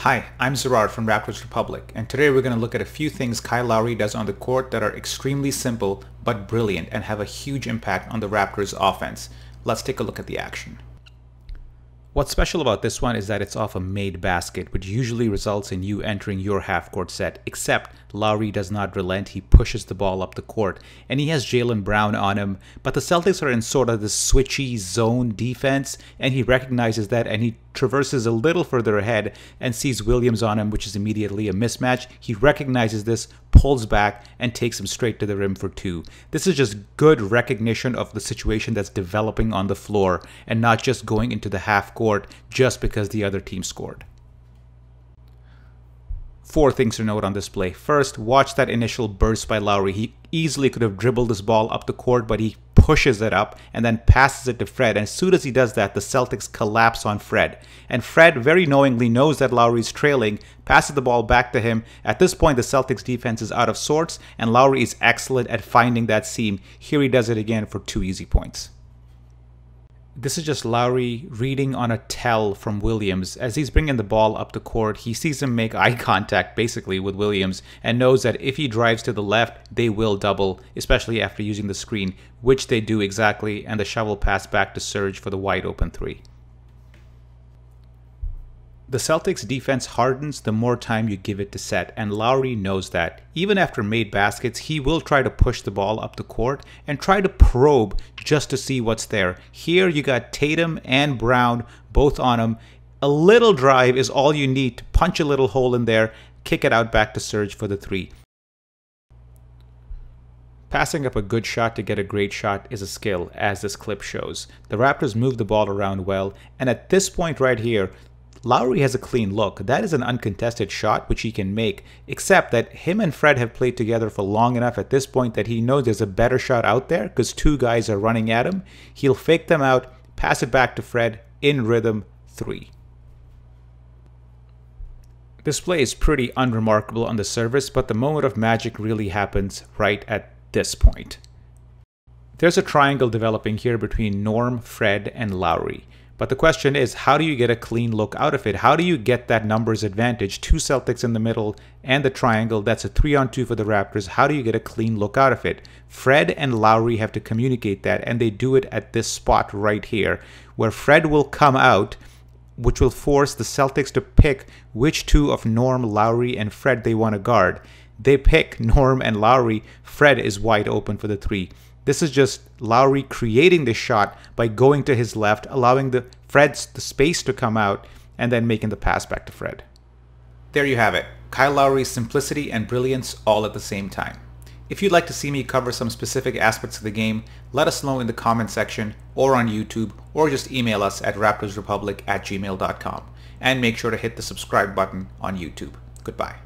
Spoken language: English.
Hi, I'm Zarar from Raptors Republic, and today we're going to look at a few things Kyle Lowry does on the court that are extremely simple but brilliant and have a huge impact on the Raptors offense. Let's take a look at the action. What's special about this one is that it's off a made basket, which usually results in you entering your half-court set, except Lowry does not relent, he pushes the ball up the court, and he has Jaylen Brown on him, but the Celtics are in sort of this switchy zone defense, and he recognizes that and he traverses a little further ahead and sees Williams on him, which is immediately a mismatch. He recognizes this, pulls back, and takes him straight to the rim for two. This is just good recognition of the situation that's developing on the floor and not just going into the half court just because the other team scored. Four things to note on this play. First, watch that initial burst by Lowry. He easily could have dribbled this ball up the court, but he pushes it up and then passes it to Fred. And as soon as he does that, the Celtics collapse on Fred. And Fred very knowingly knows that Lowry's trailing, passes the ball back to him. At this point, the Celtics defense is out of sorts, and Lowry is excellent at finding that seam. Here he does it again for two easy points. This is just Lowry reading on a tell from Williams. As he's bringing the ball up the court, he sees him make eye contact basically with Williams and knows that if he drives to the left, they will double, especially after using the screen, which they do exactly, and the shovel pass back to Serge for the wide open three. The Celtics defense hardens the more time you give it to set, and Lowry knows that. Even after made baskets, he will try to push the ball up the court and try to probe just to see what's there. Here you got Tatum and Brown both on him. A little drive is all you need to punch a little hole in there, kick it out back to Serge for the three. Passing up a good shot to get a great shot is a skill, as this clip shows. The Raptors move the ball around well, and at this point right here, Lowry has a clean look. That is an uncontested shot which he can make, except that him and Fred have played together for long enough at this point that he knows there's a better shot out there because two guys are running at him. He'll fake them out, pass it back to Fred, in rhythm, three. This play is pretty unremarkable on the surface, but the moment of magic really happens right at this point. There's a triangle developing here between Norm, Fred, and Lowry. But the question is, how do you get a clean look out of it? How do you get that numbers advantage? Two Celtics in the middle and the triangle. That's a three on two for the Raptors. How do you get a clean look out of it? Fred and Lowry have to communicate that, and they do it at this spot right here, where Fred will come out, which will force the Celtics to pick which two of Norm, Lowry, and Fred they want to guard. They pick Norm and Lowry. Fred is wide open for the three. This is just Lowry creating the shot by going to his left, allowing the Fred's the space to come out, and then making the pass back to Fred. There you have it. Kyle Lowry's simplicity and brilliance all at the same time. If you'd like to see me cover some specific aspects of the game, let us know in the comment section or on YouTube or just email us at raptorsrepublic at gmail.com and make sure to hit the subscribe button on YouTube. Goodbye.